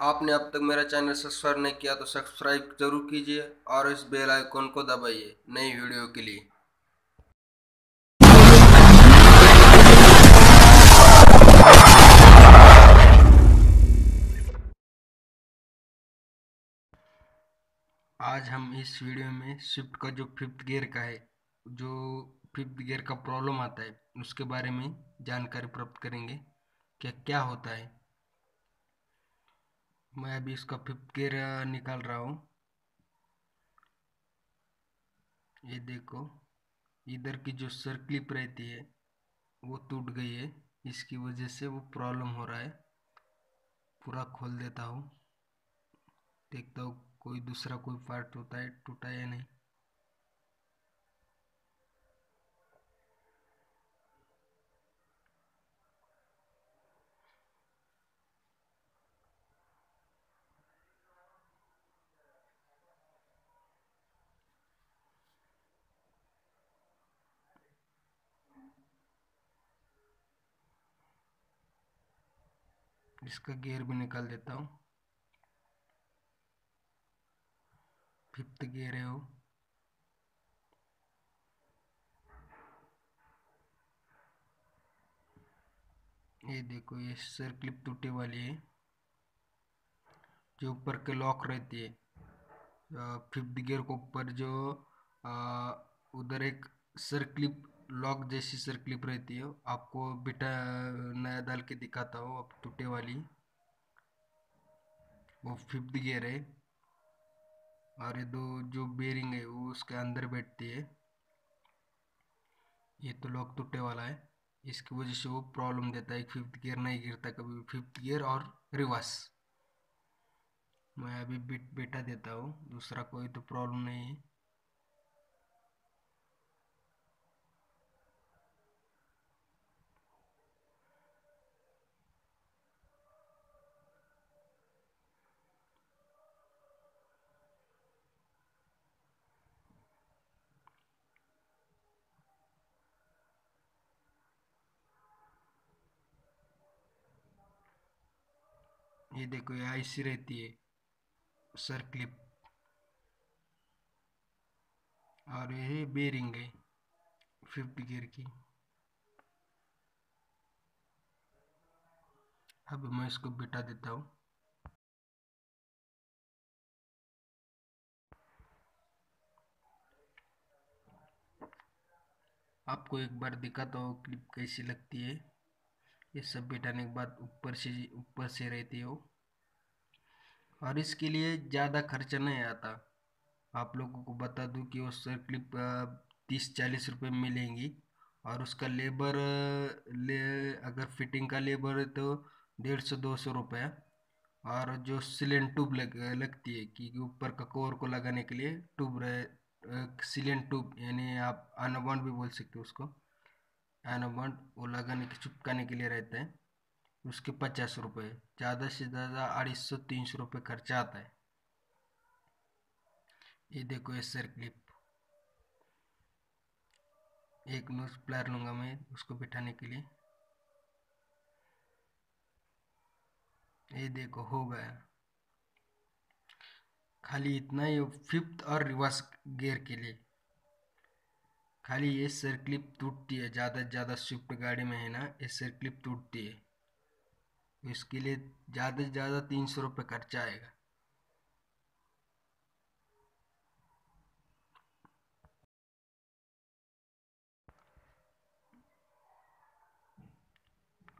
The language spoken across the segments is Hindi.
आपने अब तक मेरा चैनल सब्सक्राइब नहीं किया तो सब्सक्राइब ज़रूर कीजिए और इस बेल आइकन को दबाइए नई वीडियो के लिए। आज हम इस वीडियो में स्विफ्ट का जो फिफ्थ गियर का है, जो फिफ्थ गियर का प्रॉब्लम आता है, उसके बारे में जानकारी प्राप्त करेंगे। क्या क्या होता है? मैं अभी इसका फिफ्थ गियर निकाल रहा हूँ। ये देखो, इधर की जो सर क्लिप रहती है, वो टूट गई है। इसकी वजह से वो प्रॉब्लम हो रहा है। पूरा खोल देता हूँ। देखता हूँ कोई दूसरा कोई पार्ट होता है, टूटा या नहीं। इसका गियर भी निकाल देता हूँ। फिफ्थ गियर है वो। ये देखो, ये सर क्लिप टूटे वाली है, जो ऊपर के लॉक रहती है। फिफ्थ गियर को ऊपर जो उधर एक सर क्लिप लॉक जैसी सर क्लिप रहती है, आपको बेटा नया डाल के दिखाता हूँ, अब टूटे वाली। वो फिफ्थ गियर है। और ये दो जो बेरिंग है, वो उसके अंदर बैठती है। ये तो लॉक टूटे वाला है। इसकी वजह से वो प्रॉब्लम देता है फिफ्थ गियर नहीं गिरता कभी फिफ्थ गियर और रिवर्स मैं अभी बिट बेटा देता हूँ, दूसरा कोई तो प्रॉब्लम नहीं है। ये देखो, ये ऐसी रहती है। सर क्लिप और ये बेरिंग है। फिफ्थ गियर की। अब मैं इसको बिठा देता हूँ। आपको एक बार दिखाता हूँ क्लिप कैसी लगती है। ये सब बिठाने के बाद ऊपर से ऊपर से रहती हो। और इसके लिए ज़्यादा खर्चा नहीं आता। आप लोगों को बता दूँ कि वो सर क्लिप तीस चालीस रुपये मिलेंगी और उसका लेबर ले, अगर फिटिंग का लेबर है तो डेढ़ सौ, दो सौ रुपये। और जो सिलेंड ट्यूब लग, लगती है कि ऊपर का कोर को लगाने के लिए ट्यूब रहे सिलेंड ट्यूब, यानी आप अनबॉन्ड भी बोल सकते हो उसको। एनोबॉन्ड वो लगाने के, चिपकाने के लिए रहते हैं। उसके पचास रुपये ज़्यादा से ज़्यादा अढ़ाई सौ तीन सौ रुपये खर्चा आता है। ये देखो ये सर क्लिप एक नोज़ प्लायर लूँगा मैं उसको बिठाने के लिए। ये देखो हो गया। खाली इतना ही फिफ्थ और रिवर्स गियर के लिए। खाली ये सर क्लिप टूटती है, ज़्यादा से ज़्यादा स्विफ्ट गाड़ी में है ना, ये सर क्लिप टूटती है। इसके लिए ज़्यादा से ज़्यादा तीन सौ रुपये खर्चा आएगा।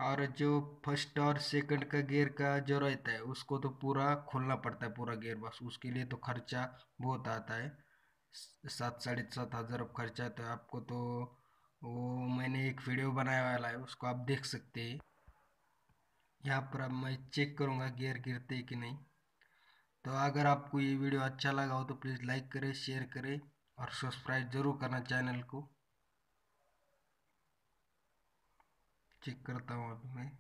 और जो फ़र्स्ट और सेकंड का गियर का जो रहता है, उसको तो पूरा खोलना पड़ता है, पूरा गियर बस। उसके लिए तो खर्चा बहुत आता है। सात, साढ़े सात हज़ार खर्चा तो आपको तो वो मैंने एक वीडियो बनाया वाला है, उसको आप देख सकते हैं। यहाँ पर अब मैं चेक करूँगा गियर गिरते कि नहीं। तो अगर आपको ये वीडियो अच्छा लगा हो तो प्लीज़ लाइक करें शेयर करें और सब्सक्राइब ज़रूर करना चैनल को। चेक करता हूँ अभी मैं।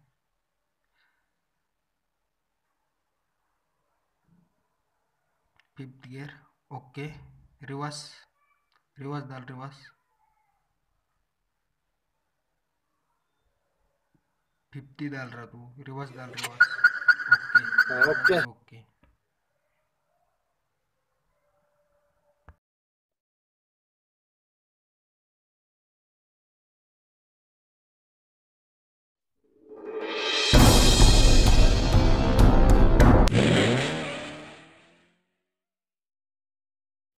Fifth gear okay reverse reverse डाल रिवर्स। फिफ्टी डाल रहा तू रिवर्स डाल रिवर्स। ओके। ओके।